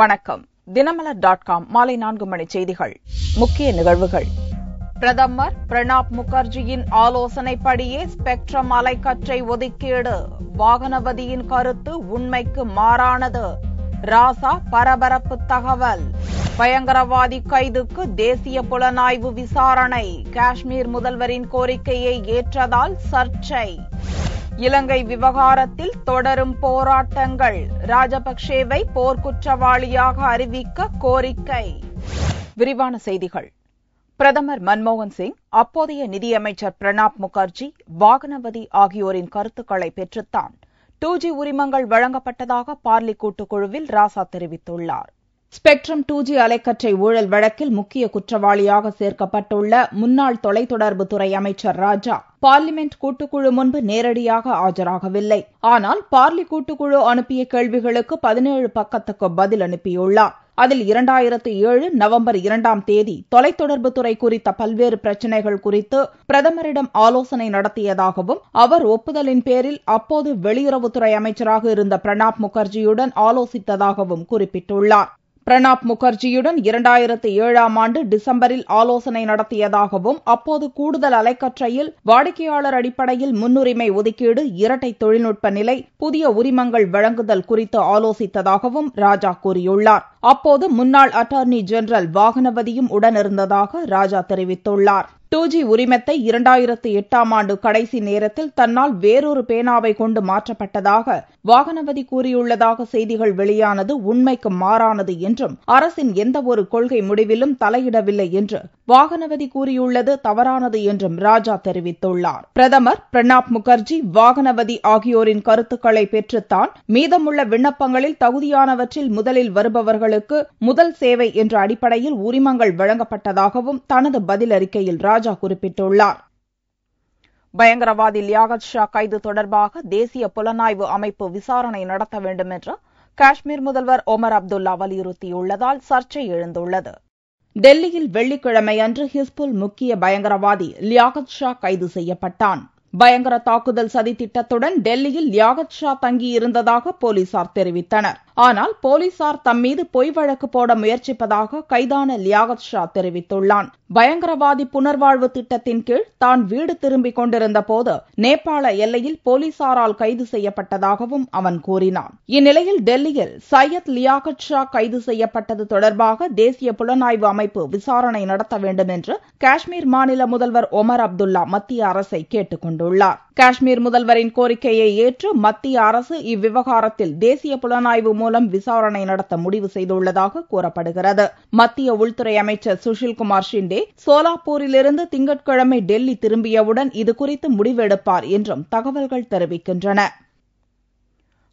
வணக்கம். Dinamalar dot com மாலை நான்கு மணி செய்திகள். முக்கிய நிகழ்வுகள். பிரதமர் பிரணாப் முகர்ஜியின் ஆலோசனைப்படியே ஸ்பெக்ட்ரம் அலைக்கற்றை ஒதுக்கீடு. வாகனவதியின் கருத்து உண்மைக்கு மாறானது. ராசா பரபரப்பு தகவல். பயங்கரவாதி கைதுக்கு தேசிய புலனாய்வு விசாரணை. காஷ்மீர் முதல்வரின் கோரிக்கையை ஏற்றதால் சர்ச்சை. இலங்கை விவகாரத்தில் தொடரும் போராட்டங்கள். ராஜபக்சேவை போர்க்குற்றவாளியாக அறிவிக்க கோரிக்கை. விரிவான செய்திகள். பிரதமர் மன்மோகன் சிங் அப்போதைய நிதியமைச்சர் பிரணாப் முகர்ஜி வாகனவதி ஆகியோரின் கருத்துக்களை பெற்றுத்தான். டூ ஜி உரிமங்கள் வழங்கப்பட்டதாக பார்லி கூட்டுக்குழுவில் ராசா தெரிவித்துள்ளார். ஸ்பெக்ட்ரம் டூ ஜி அலைக்கற்றை ஊழல் வழக்கில் முக்கிய குற்றவாளியாக சேர்க்கப்பட்டுள்ள முன்னாள் தொலைத்தொடர்புத்துறை அமைச்சர் ராஜா பார்லிமெண்ட் கூட்டுக்குழு முன்பு நேரடியாக ஆஜராகவில்லை. ஆனால் பார்லி கூட்டுக்குழு அனுப்பிய கேள்விகளுக்கு பதினேழு பக்கத்துக்கு பதில் அனுப்பியுள்ளார். அதில் இரண்டாயிரத்து ஏழு நவம்பர் இரண்டாம் தேதி தொலைத்தொடர்புத்துறை குறித்த பல்வேறு பிரச்சினைகள் குறித்து பிரதமரிடம் ஆலோசனை நடத்தியதாகவும் அவர் ஒப்புதலின் பேரில் அப்போது வெளியுறவுத்துறை அமைச்சராக இருந்த பிரணாப் முகர்ஜியுடன் ஆலோசித்ததாகவும் குறிப்பிட்டுள்ளார். பிரணாப் முகர்ஜியுடன் இரண்டாயிரத்து ஏழாம் ஆண்டு டிசம்பரில் ஆலோசனை நடத்தியதாகவும் அப்போது கூடுதல் அலைக்கற்றையில் வாடிக்கையாளர் அடிப்படையில் முன்னுரிமை ஒதுக்கீடு இரட்டை தொழில்நுட்ப நிலை புதிய உரிமங்கள் வழங்குதல் குறித்து ஆலோசித்ததாகவும் ராஜா கூறியுள்ளார். அப்போது முன்னாள் அட்டார்னி ஜெனரல் வாகனவதியும் உடனிருந்ததாக ராஜா தெரிவித்துள்ளார். டூ ஜி உரிமத்தை இரண்டாயிரத்து எட்டாம் ஆண்டு கடைசி நேரத்தில் தன்னால் வேறொரு பேனாவை கொண்டு மாற்றப்பட்டதாக வாகனவதி கூறியுள்ளதாக செய்திகள் வெளியானது உண்மைக்கு மாறானது என்றும் அரசின் எந்தவொரு கொள்கை முடிவிலும் தலையிடவில்லை என்று வாகனவதி கூறியுள்ளது தவறானது என்றும் ராஜா தெரிவித்துள்ளார். பிரதமர் பிரணாப் முகர்ஜி வாகனவதி ஆகியோரின் கருத்துக்களை பெற்றுத்தான் மீதமுள்ள விண்ணப்பங்களில் தகுதியானவற்றில் முதலில் வருபவர்களுக்கு முதல் சேவை என்ற அடிப்படையில் உரிமங்கள் வழங்கப்பட்டதாகவும் தனது பதில் அறிக்கையில் ராஜா குறிப்பிட்டுள்ளார். பயங்கரவாதி லியாகத் ஷா கைது தொடர்பாக தேசிய புலனாய்வு அமைப்பு விசாரணை நடத்த வேண்டும் என்று காஷ்மீர் முதல்வர் ஒமர் அப்துல்லா வலியுறுத்தியுள்ளதால் சர்ச்சை எழுந்துள்ளது. டெல்லியில் வெள்ளிக்கிழமை அன்று ஹிஸ்புல் முக்கிய பயங்கரவாதி லியாகத் ஷா கைது செய்யப்பட்டான். பயங்கர தாக்குதல் சதி திட்டத்துடன் டெல்லியில் லியாகத் ஷா தங்கியிருந்ததாக போலீசார் தெரிவித்தனர். ஆனால் போலீசார் தம்மீது பொய் வழக்கு போட முயற்சிப்பதாக கைதான லியாகத் ஷா தெரிவித்துள்ளான். பயங்கரவாதி புனர்வாழ்வு திட்டத்தின் கீழ் தான் வீடு திரும்பிக் கொண்டிருந்த போது நேபாள எல்லையில் போலீசாரால் கைது செய்யப்பட்டதாகவும் அவன் கூறினான். இந்நிலையில் டெல்லியில் சையத் லியாகத் ஷா கைது செய்யப்பட்டது தொடர்பாக தேசிய புலனாய்வு அமைப்பு விசாரணை நடத்த வேண்டும் என்று காஷ்மீர் மாநில முதல்வர் ஒமர் அப்துல்லா மத்திய அரசை கேட்டுக் கொண்டுள்ளார் காஷ்மீர் முதல்வரின் கோரிக்கையை ஏற்று மத்திய அரசு இவ்விவகாரத்தில் தேசிய புலனாய்வு மூலம் விசாரணை நடத்த முடிவு செய்துள்ளதாக கூறப்படுகிறது. மத்திய உள்துறை அமைச்சர் சுஷில்குமார் ஷிண்டே சோலாப்பூரிலிருந்து திங்கட்கிழமை டெல்லி திரும்பியவுடன் இதுகுறித்து முடிவெடுப்பார் என்றும் தகவல்கள் தெரிவிக்கின்றன.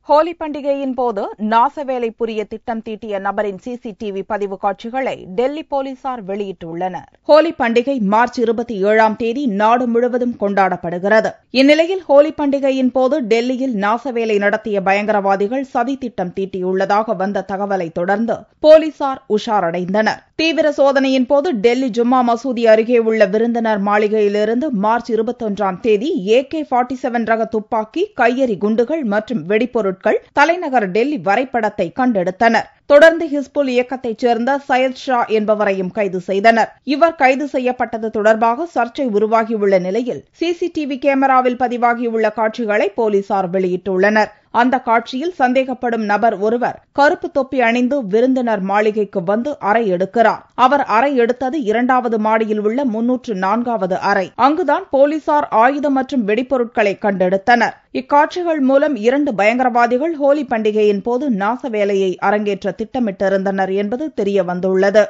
ஹோலி பண்டிகையின் போது நாசவேலை புரிய திட்டம் தீட்டிய நபரின் சிசிடிவி பதிவு காட்சிகளை டெல்லி போலீசார் வெளியிட்டுள்ளனர். ஹோலி பண்டிகை மார்ச் இருபத்தி ஏழாம் தேதி நாடு முழுவதும் கொண்டாடப்படுகிறது. இந்நிலையில் ஹோலி பண்டிகையின் போது டெல்லியில் நாசவேலை நடத்திய பயங்கரவாதிகள் சதி திட்டம் தீட்டியுள்ளதாக வந்த தகவலை தொடர்ந்து போலீசார் உஷாரடைந்தனர். தீவிர சோதனையின் போது டெல்லி ஜும்மா மசூதி அருகே உள்ள விருந்தினர் மாளிகையிலிருந்து மார்ச் இருபத்தொன்றாம் தேதி ஏ கே ஃபார்ட்டி செவன் ரக துப்பாக்கி கையெறி குண்டுகள் மற்றும் வெடிப்பொருட்கள் தலைநகர் டெல்லி வரைபடத்தை கண்டெடுத்தனர். தொடர்ந்து ஹிஸ்புல் இயக்கத்தைச் சேர்ந்த சையத் ஷா என்பவரையும் கைது செய்தனர். இவர் கைது செய்யப்பட்டது தொடர்பாக சர்ச்சை உருவாகியுள்ள நிலையில் சிசிடிவி கேமராவில் பதிவாகியுள்ள காட்சிகளை போலீசார் வெளியிட்டுள்ளனர். அந்த காட்சியில் சந்தேகப்படும் நபர் ஒருவர் கருப்பு தொப்பி அணிந்து விருந்தினர் மாளிகைக்கு வந்து அறை எடுக்கிறார். அவர் அறை எடுத்தது இரண்டாவது மாடியில் உள்ள முன்னூற்று நான்காவது அறை. அங்குதான் போலீசார் ஆயுதம் மற்றும் வெடிப்பொருட்களை கண்டெடுத்தனர். இக்காட்சிகள் மூலம் இரண்டு பயங்கரவாதிகள் ஹோலி பண்டிகையின் போது நாச வேலையை அரங்கேற்ற திட்டமிட்டிருந்தனர் என்பது தெரிய வந்துள்ளது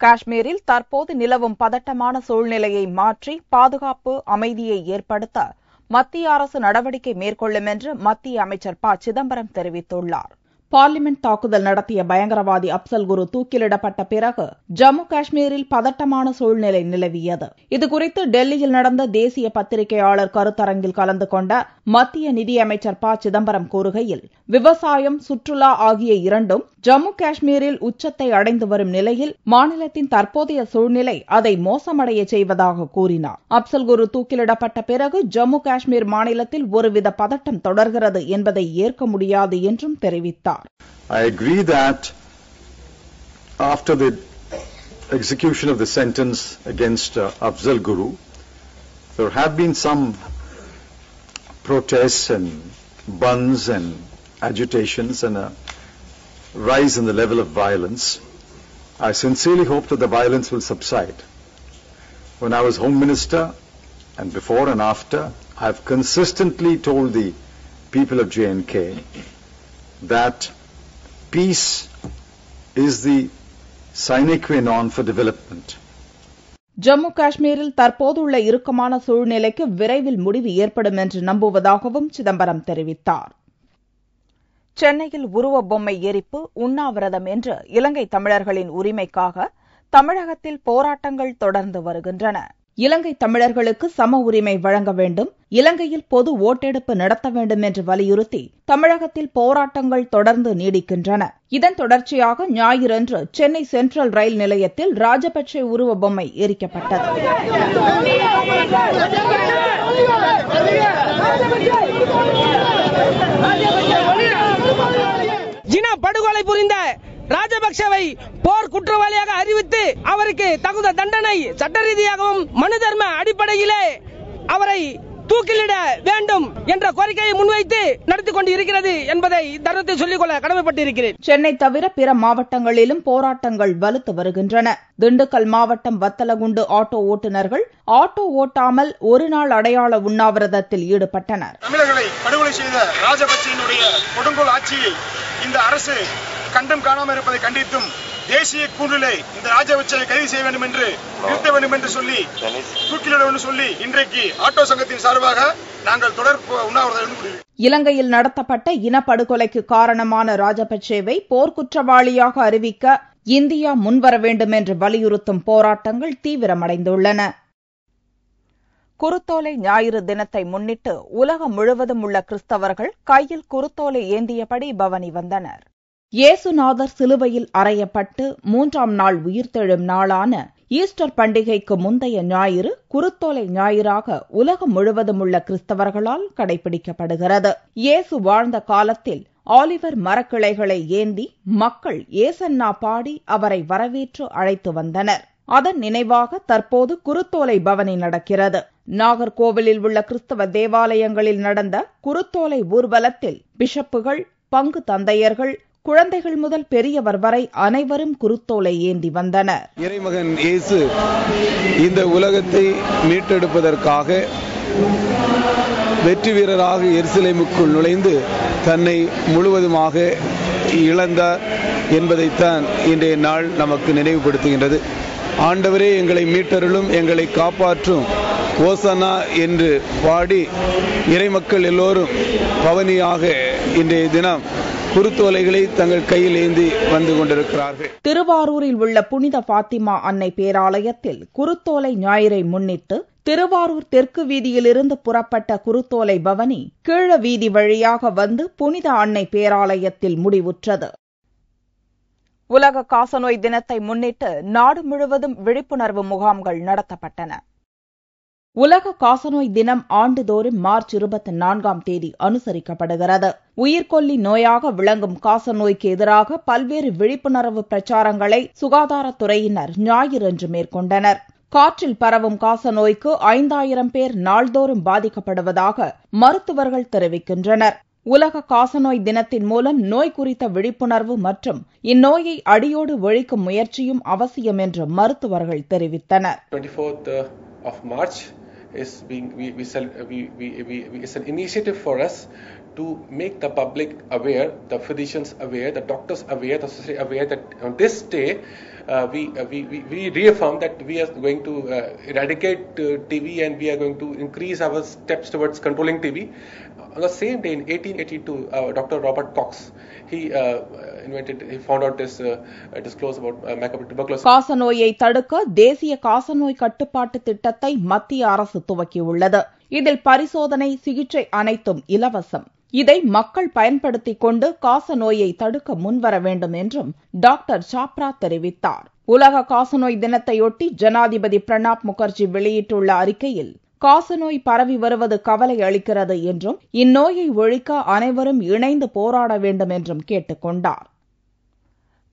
காஷ்மீரில் தற்போது நிலவும் பதட்டமான சூழ்நிலையை மாற்றி பாதுகாப்பு அமைதியை ஏற்படுத்த மத்திய அரசு நடவடிக்கை மேற்கொள்ளும் என்று மத்திய அமைச்சர் ப. சிதம்பரம் தெரிவித்துள்ளார். பார்லிமென்ட் தாக்குதல் நடத்திய பயங்கரவாதி அப்சல் குரு தூக்கிலிடப்பட்ட பிறகு ஜம்மு காஷ்மீரில் பதட்டமான சூழ்நிலை நிலவியது. இதுகுறித்து டெல்லியில் நடந்த தேசிய பத்திரிகையாளர் கருத்தரங்கில் கலந்து கொண்ட மத்திய நிதியமைச்சர் ப. சிதம்பரம் கூறுகையில் விவசாயம் சுற்றுலா ஆகிய இரண்டும் ஜம்மு காஷ்மீரில் உச்சத்தை அடைந்து வரும் நிலையில் மாநிலத்தின் தற்போதைய சூழ்நிலை அதை மோசமடைய செய்வதாக கூறினார். அப்சல் குரு தூக்கிலிடப்பட்ட பிறகு ஜம்மு காஷ்மீர் மாநிலத்தில் ஒருவித பதட்டம் தொடர்கிறது என்பதை ஏற்க முடியாது என்றும் தெரிவித்தார். I agree that after the execution of the sentence against uh, Afzal Guru, there have been some protests and buns and agitations and a rise in the level of violence. I sincerely hope that the violence will subside. When I was Home Minister, and before and after, I've consistently told the people of JNK that peace is the sine qua non for development. Jammu காஷ்மீரில் தற்போதுள்ள இறுக்கமான சூழ்நிலைக்கு விரைவில் முடிவு ஏற்படும் என்று நம்புவதாகவும் சிதம்பரம் தெரிவித்தார் சென்னையில் உருவ பொம்மை எரிப்பு உண்ணாவிரதம் என்று இலங்கை தமிழர்களின் உரிமைக்காக தமிழகத்தில் போராட்டங்கள் தொடர்ந்து வருகின்றன இலங்கை தமிழர்களுக்கு சம உரிமை வழங்க வேண்டும் இலங்கையில் பொது ஓட்டெடுப்பு நடத்த வேண்டும் என்று வலியுறுத்தி தமிழகத்தில் போராட்டங்கள் தொடர்ந்து நீடிக்கின்றன. இதன் தொடர்ச்சியாக ஞாயிறன்று சென்னை சென்ட்ரல் ரயில் நிலையத்தில் ராஜபக்சே உருவ பொம்மை எரிக்கப்பட்டது. இன படுகொலை புரிந்த ராஜபக்சவை போர் குற்றவாளியாக அறிவித்து அவருக்கு தகுந்த தண்டனை சட்ட ரீதியாகவும் மனு தர்ம அடிப்படையிலே அவரை தூக்கிலிட வேண்டும் என்ற கோரிக்கையை முன்வைத்து நடத்தி கொண்டு இருக்கிறது என்பதை தருணத்தை சொல்லிக்கொள்ள கடமைப்பட்டிருக்கிறேன். சென்னை தவிர பிற மாவட்டங்களிலும் போராட்டங்கள் வலுத்து வருகின்றன. திண்டுக்கல் மாவட்டம் வத்தலகுண்டு ஆட்டோ ஓட்டுநர்கள் ஆட்டோ ஓட்டாமல் ஒரு நாள் அடையாள உண்ணாவிரதத்தில் ஈடுபட்டனர். தமிழர்களை படுகொலை செய்த ராஜபக்சேயினுடைய கொடுங்கோல் ஆட்சியை இந்த அரசு கண்டும் காணாமல் இருப்பதை கண்டித்தும் தேசிய கூண்டிலே இந்த ராஜபக்சேவை கைது செய்ய வேண்டும் என்று நிறுத்த வேண்டும் என்று சொல்லி தூக்கிலிட வேண்டும் சொல்லி இன்றைக்கு ஆட்டோ சங்கத்தின் சார்பாக நாங்கள் தொடர் உண்ணாவிரதம் இலங்கையில் நடத்தப்பட்ட இனப்படுகொலைக்கு காரணமான ராஜபக்சேவை போர்க்குற்றவாளியாக அறிவிக்க இந்தியா முன்வர வேண்டும் என்று வலியுறுத்தும் போராட்டங்கள் தீவிரமடைந்துள்ளன. குருத்தோலை ஞாயிறு தினத்தை முன்னிட்டு உலகம் முழுவதும் உள்ள கிறிஸ்தவர்கள் கையில் குருத்தோலை ஏந்தியபடி பவனி வந்தனர். இயேசுநாதர் சிலுவையில் அறையப்பட்டு மூன்றாம் நாள் உயிர்த்தெழும் நாளான ஈஸ்டர் பண்டிகைக்கு முந்தைய ஞாயிறு குருத்தோலை ஞாயிறாக உலகம் முழுவதும் உள்ள கிறிஸ்தவர்களால் கடைபிடிக்கப்படுகிறது. இயேசு வாழ்ந்த காலத்தில் ஆலிவர் மரக்கிளைகளை ஏந்தி மக்கள் ஏசன்னா பாடி அவரை வரவேற்று அழைத்து வந்தனர். அதன் நினைவாக தற்போது குருத்தோலை பவனி நடக்கிறது. நாகர்கோவிலில் உள்ள கிறிஸ்தவ தேவாலயங்களில் நடந்த குருத்தோலை ஊர்வலத்தில் பிஷப்புகள் பங்கு தந்தையர்கள் குழந்தைகள் முதல் பெரியவர் வரை அனைவரும் குருத்தோலை ஏந்தி வந்தனர். இறைமகன் இயேசு இந்த உலகத்தை மீட்டெடுப்பதற்காக வெற்றி வீரராக எருசலேமுக்குள் நுழைந்து தன்னை முழுவதுமாக இழந்தார் என்பதைத்தான் இன்றைய நாள் நமக்கு நினைவுபடுத்துகின்றது. ஆண்டவரே எங்களை மீட்டருளும் எங்களை காப்பாற்றும். ஓசனா என்று பாடி இறைமக்கள் எல்லோரும் பவனியாக இன்றைய தினம் குருத்தோலைகளை தங்கள் கையில் ஏந்தி வந்து கொண்டிருக்கிறார்கள். திருவாரூரில் உள்ள புனித பாத்திமா அன்னை பேராலயத்தில் குருத்தோலை ஞாயிறை முன்னிட்டு திருவாரூர் தெற்கு வீதியிலிருந்து புறப்பட்ட குருத்தோலை பவனி கீழ வீதி வழியாக வந்து புனித அன்னை பேராலயத்தில் முடிவுற்றது. உலக காசநோய் தினத்தை முன்னிட்டு நாடு முழுவதும் விழிப்புணர்வு முகாம்கள் நடத்தப்பட்டன. உலக காசநோய் தினம் ஆண்டுதோறும் மார்ச் இருபத்தி நான்காம் தேதி அனுசரிக்கப்படுகிறது. உயிர்கொல்லி நோயாக விளங்கும் காசநோய்க்கு எதிராக பல்வேறு விழிப்புணர்வு பிரச்சாரங்களை சுகாதாரத்துறையினர் ஞாயிறன்று மேற்கொண்டனர். காற்றில் பரவும் காசநோய்க்கு ஐந்தாயிரம் பேர் நாள்தோறும் பாதிக்கப்படுவதாக மருத்துவர்கள் தெரிவிக்கின்றனர். உலக காசநோய் தினத்தின் மூலம் நோய் குறித்த விழிப்புணர்வு மற்றும் இந்நோயை அடியோடு ஒழிக்கும் முயற்சியும் அவசியம் என்று மருத்துவர்கள் தெரிவித்தனர். 24th of March is being we we, sell, we, we, we it's an initiative for us to make the public aware, the physicians aware, the doctors aware, the society aware that on this day uh, we, uh, we, we we reaffirm that we are going to uh, eradicate uh, TB and we are going to increase our steps towards controlling TB. On the same day in 1882, uh, Dr. Robert Cox he uh, invented he found out this uh, disclosed about uh, microbial tuberculosis. காசநோயை தடுக்க தேசிய காசநோய் கட்டுப்பாட்டு திட்டத்தை மத்திய அரசு துவக்கியுள்ளது இதில் பரிசோதனை சிகிச்சை அனைத்தும் இலவசம். இதை மக்கள் பயன்படுத்திக் கொண்டு காசநோயை தடுக்க முன்வர வேண்டும் என்றும் டாக்டர் சாப்ரா தெரிவித்தார். உலக காசநோய் தினத்தையொட்டி ஜனாதிபதி பிரணாப் முகர்ஜி வெளியிட்டுள்ள அறிக்கையில் காசநோய் பரவி வருவது கவலை அளிக்கிறது என்றும் இந்நோயை ஒழிக்க அனைவரும் இணைந்து போராட வேண்டும் என்றும் கேட்டுக் கொண்டார்.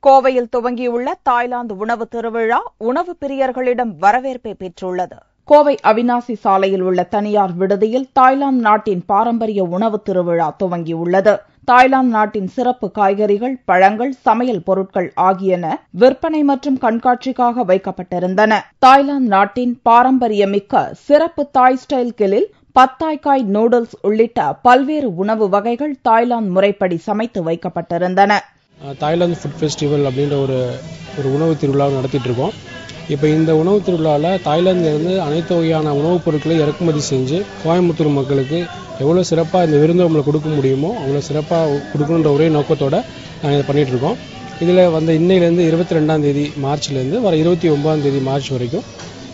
கோவையில் துவங்கியுள்ள தாய்லாந்து உணவு திருவிழா உணவு பிரியர்களிடம் வரவேற்பை பெற்றுள்ளது. கோவை அவினாசி சாலையில் உள்ள தனியார் விடுதியில் தாய்லாந்து நாட்டின் பாரம்பரிய உணவு திருவிழா துவங்கியுள்ளது. தாய்லாந்து நாட்டின் சிறப்பு காய்கறிகள் பழங்கள் சமையல் பொருட்கள் ஆகியன விற்பனை மற்றும் கண்காட்சிக்காக வைக்கப்பட்டிருந்தன. தாய்லாந்து நாட்டின் பாரம்பரியமிக்க சிறப்பு தாய் ஸ்டைல் கிளில் பத்தாய்க்காய் நூடுல்ஸ் உள்ளிட்ட பல்வேறு உணவு வகைகள் தாய்லாந்து முறைப்படி சமைத்து வைக்கப்பட்டிருந்தன. தாய்லாந்து ஃபுட் ஃபெஸ்டிவல் அப்படின்ற ஒரு ஒரு உணவு திருவிழா நடத்திட்டு இருக்கோம். இப்போ இந்த உணவு திருவிழாவில் தாய்லாந்துலேருந்து அனைத்து வகையான உணவுப் பொருட்களை இறக்குமதி செஞ்சு கோயம்புத்தூர் மக்களுக்கு எவ்வளோ சிறப்பாக இந்த விருந்தோம்பலை கொடுக்க முடியுமோ அவ்வளோ சிறப்பாக கொடுக்கணுன்ற ஒரே நோக்கத்தோடு நாங்கள் இதை பண்ணிட்டு இருக்கோம். இதில் வந்த இன்னையிலேருந்து இருபத்தி ரெண்டாம் தேதி மார்ச்லேருந்து வர இருபத்தி ஒன்பதாம் தேதி மார்ச் வரைக்கும்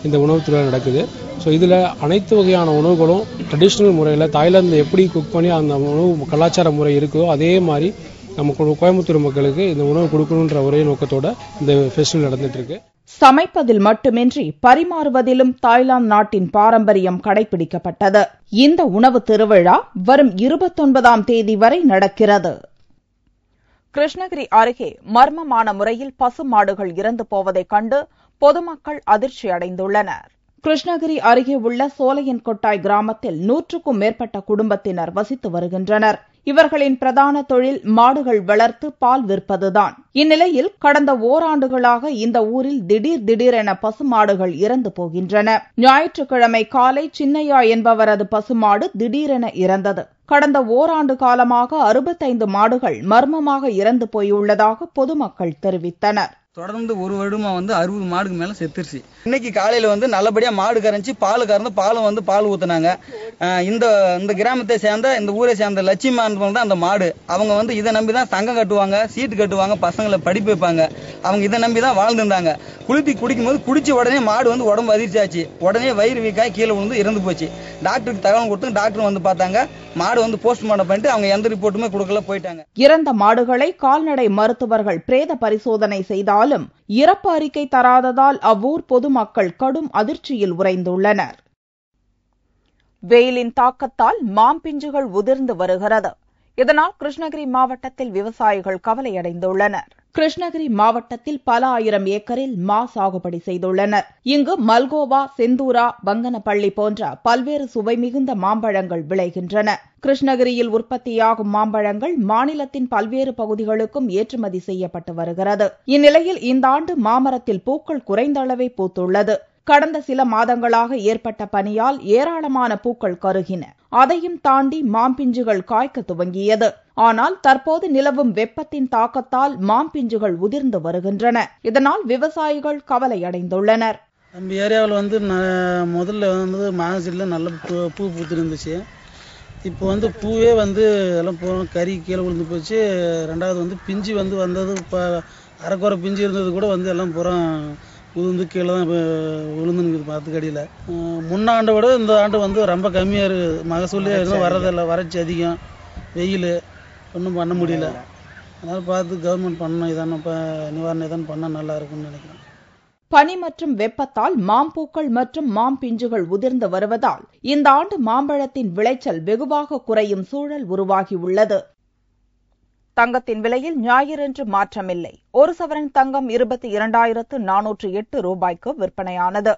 இந்த உணவு திருவிழா நடக்குது. ஸோ இதில் அனைத்து வகையான உணவுகளும் ட்ரெடிஷ்னல் முறையில் தாய்லாந்தில் எப்படி குக் பண்ணி அந்த உணவு கலாச்சார முறை இருக்கோ அதே மாதிரி நம்ம கோயம்புத்தூர் மக்களுக்கு இந்த உணவு கொடுக்கணுன்ற ஒரே நோக்கத்தோட இந்த ஃபெஸ்டிவல் நடந்துட்டு இருக்கு. சமைப்பதில் மட்டுமின்றி பரிமாறுவதிலும் தாய்லாந்து நாட்டின் பாரம்பரியம் கடைபிடிக்கப்பட்டது. இந்த உணவு திருவிழா வரும் இருபத்தொன்பதாம் தேதி வரை நடக்கிறது. கிருஷ்ணகிரி அருகே மர்மமான முறையில் பசு மாடுகள் இறந்து போவதைக் கண்டு பொதுமக்கள் அதிர்ச்சி அடைந்துள்ளனர். கிருஷ்ணகிரி அருகே உள்ள சோலையன்கொட்டாய் கிராமத்தில் நூற்றுக்கும் மேற்பட்ட குடும்பத்தினர் வசித்து வருகின்றனர். இவர்களின் பிரதான தொழில் மாடுகள் வளர்த்து பால் விற்பதுதான். இந்நிலையில் கடந்த ஓராண்டுகளாக இந்த ஊரில் திடீர் திடீரென பசுமாடுகள் இறந்து போகின்றன. ஞாயிற்றுக்கிழமை காலை சின்னையா என்பவரது பசுமாடு திடீரென இறந்தது. கடந்த ஓராண்டு காலமாக அறுபத்தைந்து மாடுகள் மர்மமாக இறந்து போயுள்ளதாக பொதுமக்கள் தெரிவித்தனர். தொடர்ந்து ஒரு வருடமா வந்து அறுபது மாடுக்கு மேல செத்துருச்சு. இன்னைக்கு காலையில வந்து நல்லபடியா மாடு கரைஞ்சி பால் கறந்து பாலும் வந்து பால் ஊத்துனாங்க. இந்த இந்த கிராமத்தை சேர்ந்த இந்த ஊரை சேர்ந்த லட்சுமி தான் அந்த மாடு. அவங்க வந்து இதை நம்பி தான் தங்கம் கட்டுவாங்க சீட்டு கட்டுவாங்க பசங்களை படிப்பு வைப்பாங்க. அவங்க இதை நம்பி தான் வாழ்ந்துருந்தாங்க. குளிப்பி குடிக்கும்போது குடிச்ச உடனே மாடு வந்து உடம்பு அதிர்ச்சாச்சு உடனே வயிறு வீக்காய் கீழே விழுந்து இறந்து போச்சு. டாக்டருக்கு தகவல் கொடுத்து டாக்டர் வந்து பார்த்தாங்க. மாடு வந்து போஸ்ட்மார்ட்டம் பண்ணிட்டு அவங்க எந்த ரிப்போர்ட்டுமே கொடுக்கல போயிட்டாங்க. இறந்த மாடுகளை கால்நடை மருத்துவர்கள் பிரேத பரிசோதனை செய்தாலும் இறப்பு அறிக்கை தராததால் அவ்வூர் பொதுமக்கள் கடும் அதிர்ச்சியில் உறைந்துள்ளனர். வெயிலின் தாக்கத்தால் மாம்பிஞ்சுகள் உதிர்ந்து வருகிறது. இதனால் கிருஷ்ணகிரி மாவட்டத்தில் விவசாயிகள் கவலையடைந்துள்ளனர். கிருஷ்ணகிரி மாவட்டத்தில் பல ஆயிரம் ஏக்கரில் மா சாகுபடி செய்துள்ளனர். இங்கு மல்கோவா செந்தூரா பங்கனப்பள்ளி போன்ற பல்வேறு சுவை மிகுந்த மாம்பழங்கள் விளைகின்றன. கிருஷ்ணகிரியில் உற்பத்தியாகும் மாம்பழங்கள் மாநிலத்தின் பல்வேறு பகுதிகளுக்கும் ஏற்றுமதி செய்யப்பட்டு வருகிறது. இந்நிலையில் இந்த ஆண்டு மாமரத்தில் பூக்கள் குறைந்த அளவே பூத்துள்ளது. கடந்த சில மாதங்களாக ஏற்பட்ட பனியால் ஏராளமான பூக்கள் கருகின. அதையும் தாண்டி மாம்பிஞ்சுகள் காய்க்க துவங்கியது. ஆனால் தற்போது நிலவும் வெப்பத்தின் தாக்கத்தால் மாம்பிஞ்சுகள் உதிர்ந்து வருகின்றன. இதனால் விவசாயிகள் கவலையடைந்துள்ளனர். நம்ம ஏரியாவில் வந்து முதல்ல வந்து மாசில நல்ல பூ பூ பூத்து இருந்துச்சு இப்போ வந்து பூவே வந்து எல்லாம் போ கறி கீழே விழுந்து போச்சு. ரெண்டாவது வந்து பிஞ்சு வந்து வந்தது இப்போ அரைக்குறை பிஞ்சு இருந்தது கூட வந்து எல்லாம் பூரா உதிர்ந்து கீழே தான் இப்போ விழுந்துனுக்குது பார்த்துக்கடியில் முன்னாண்டை விட இந்த ஆண்டு வந்து ரொம்ப கம்மியாக இருக்குது மகசூலே எதுவும் வரதில்லை வறட்சி அதிகம். வெயில் ஒன்றும் பண்ண முடியல. அதனால் பார்த்து கவர்மெண்ட் பண்ணணும் இதான இப்போ நிவாரணம் இதான பண்ணால் நல்லா இருக்கும்னு நினைக்கிறேன். பனி மற்றும் வெப்பத்தால் மாம்பூக்கள் மற்றும் மாம்பிஞ்சுகள் உதிர்ந்து வருவதால் இந்த ஆண்டு மாம்பழத்தின் விளைச்சல் வெகுவாக குறையும் சூழல் உருவாகியுள்ளது. தங்கத்தின் விலையில் ஞாயிறன்று மாற்றமில்லை. ஒரு சவரன் தங்கம் இருபத்தி இரண்டாயிரத்து நானூற்று எட்டு ரூபாய்க்கு விற்பனையானது.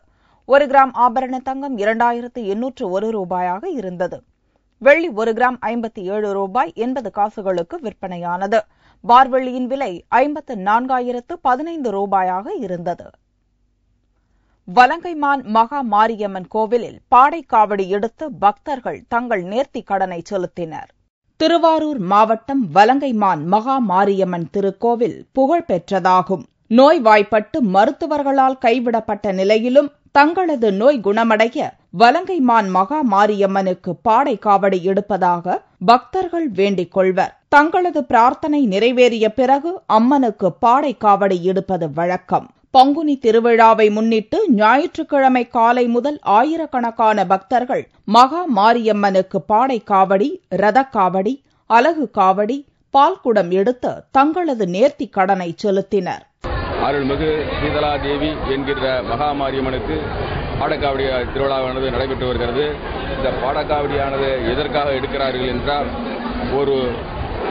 ஒரு கிராம் ஆபரண தங்கம் இரண்டாயிரத்து எண்ணூற்று ஒரு ரூபாயாக இருந்தது. வெள்ளி ஒரு கிராம் ஐம்பத்தி ஏழு ரூபாய் எண்பது காசுகளுக்கு விற்பனையானது. பார்வெள்ளியின் விலை ஐம்பத்து நான்காயிரத்து பதினைந்து ரூபாயாக இருந்தது. வலங்கைமான் மகா மாரியம்மன் கோவிலில் பாடைக்காவடி எடுத்து பக்தர்கள் தங்கள் நேர்த்தி கடனை செலுத்தினர். திருவாரூர் மாவட்டம் வலங்கைமான் மகா மாரியம்மன் திருக்கோவில் புகழ்பெற்றதாகும் நோய்வாய்ப்பட்டு மருத்துவர்களால் கைவிடப்பட்ட நிலையிலும் தங்களது நோய் குணமடைய வலங்கைமான் மகா மாரியம்மனுக்கு பாடை காவடி எடுப்பதாக பக்தர்கள் வேண்டிக் கொள்வர். தங்களது பிரார்த்தனை நிறைவேறிய பிறகு அம்மனுக்கு பாடை காவடி எடுப்பது வழக்கம். பங்குனி திருவிழாவை முன்னிட்டு ஞாயிற்றுக்கிழமை காலை முதல் ஆயிரக்கணக்கான பக்தர்கள் மகா மாரியம்மனுக்கு பாடை காவடி ரதக் காவடி அலகு காவடி பால்குடம் எடுத்து தங்களது நேர்த்திக் கடனை செலுத்தினர். அருள்மிகு சீதலா தேவி என்கிற மகாமாரியம்மனுக்கு பாடக்காவடி திருவிழாவானது நடைபெற்று வருகிறது. இந்த பாடக்காவடியானது எதற்காக எடுக்கிறார்கள் என்றால் ஒரு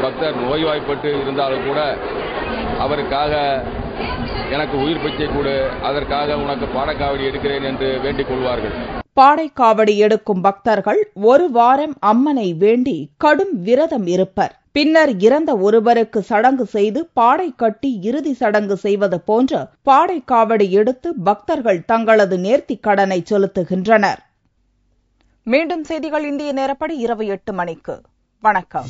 பக்தர் நோய்வாய்ப்பட்டு இருந்தாலும் கூட அவருக்காக எனக்கு உயிர் பிச்சை கூடு. அதற்காக உனக்கு பாடக்காவடி எடுக்கிறேன் என்று வேண்டிக் கொள்வார்கள். பாடைக்காவடி எடுக்கும் பக்தர்கள் ஒரு வாரம் அம்மனை வேண்டி கடும் விரதம் இருப்பர். பின்னர் இறந்த ஒருவருக்கு சடங்கு செய்து பாடை கட்டி இறுதி சடங்கு செய்வது போன்று பாடைக்காவடி எடுத்து பக்தர்கள் தங்களது நேர்த்திக் கடனை செலுத்துகின்றனர். மீண்டும் செய்திகள் இந்திய நேரப்படி இரவு எட்டு மணிக்கு. வணக்கம்.